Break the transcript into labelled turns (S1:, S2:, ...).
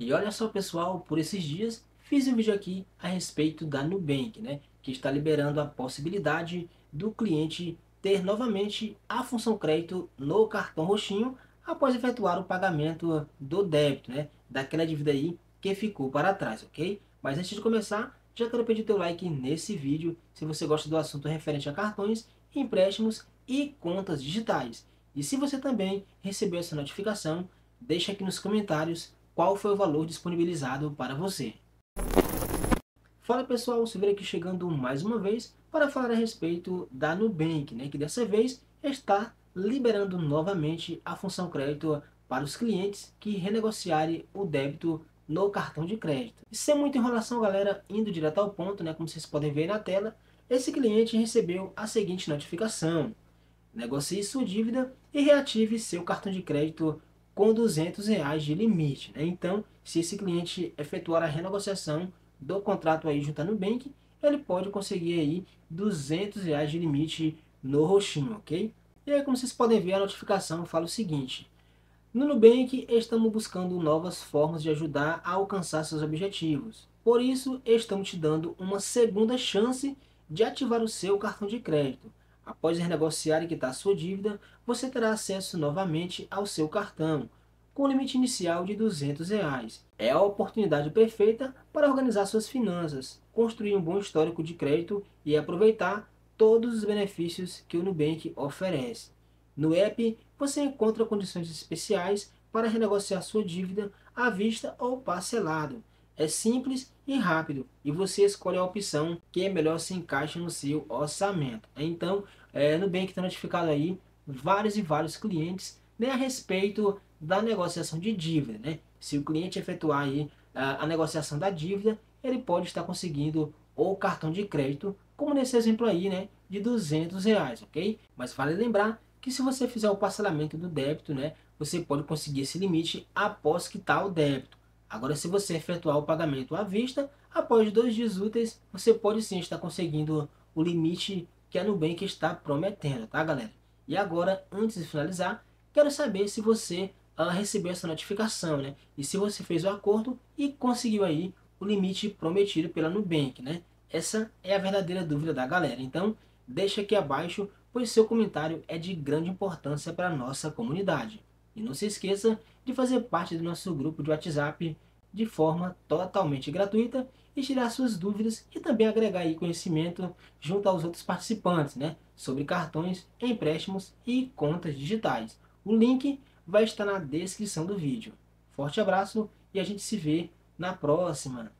S1: E olha só pessoal, por esses dias fiz um vídeo aqui a respeito da Nubank, né, que está liberando a possibilidade do cliente ter novamente a função crédito no cartão roxinho após efetuar o pagamento do débito, né, daquela dívida aí que ficou para trás, ok? Mas antes de começar, já quero pedir teu like nesse vídeo se você gosta do assunto referente a cartões, empréstimos e contas digitais. E se você também recebeu essa notificação, deixa aqui nos comentários qual foi o valor disponibilizado para você. Fala pessoal, Silveira aqui chegando mais uma vez para falar a respeito da Nubank, né, que dessa vez está liberando novamente a função crédito para os clientes que renegociarem o débito no cartão de crédito. E sem muita enrolação, galera, indo direto ao ponto, né, como vocês podem ver na tela, esse cliente recebeu a seguinte notificação. Negocie sua dívida e reative seu cartão de crédito com 200 reais de limite. Né? Então, se esse cliente efetuar a renegociação do contrato aí junto à Nubank, ele pode conseguir aí 200 reais de limite no roxinho, ok? E aí, como vocês podem ver, a notificação fala o seguinte. No Nubank, estamos buscando novas formas de ajudar a alcançar seus objetivos. Por isso, estamos te dando uma segunda chance de ativar o seu cartão de crédito. Após renegociar e quitar sua dívida, você terá acesso novamente ao seu cartão, com limite inicial de 200 reais. É a oportunidade perfeita para organizar suas finanças, construir um bom histórico de crédito e aproveitar todos os benefícios que o Nubank oferece. No app, você encontra condições especiais para renegociar sua dívida à vista ou parcelado, é simples e rápido e você escolhe a opção que é melhor se encaixa no seu orçamento. Então, é, Nubank está notificado aí vários e vários clientes né, a respeito da negociação de dívida. Né? Se o cliente efetuar aí a, a negociação da dívida, ele pode estar conseguindo o cartão de crédito, como nesse exemplo aí, né, de 200 reais, ok? Mas vale lembrar que se você fizer o parcelamento do débito, né, você pode conseguir esse limite após quitar o débito. Agora, se você efetuar o pagamento à vista, após dois dias úteis, você pode sim estar conseguindo o limite que a Nubank está prometendo, tá galera? E agora, antes de finalizar, quero saber se você uh, recebeu essa notificação, né? E se você fez o acordo e conseguiu aí o limite prometido pela Nubank, né? Essa é a verdadeira dúvida da galera. Então, deixa aqui abaixo, pois seu comentário é de grande importância para a nossa comunidade. E não se esqueça de fazer parte do nosso grupo de WhatsApp de forma totalmente gratuita e tirar suas dúvidas e também agregar aí conhecimento junto aos outros participantes, né, sobre cartões, empréstimos e contas digitais. O link vai estar na descrição do vídeo. Forte abraço e a gente se vê na próxima.